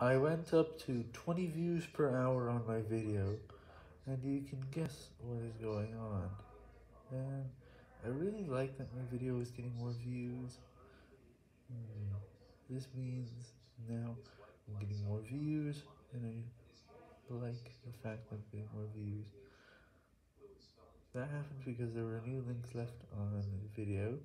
I went up to 20 views per hour on my video, and you can guess what is going on. And I really like that my video is getting more views. Hmm, this means now I'm getting more views, and I like the fact that I'm getting more views. That happened because there were new links left on the video,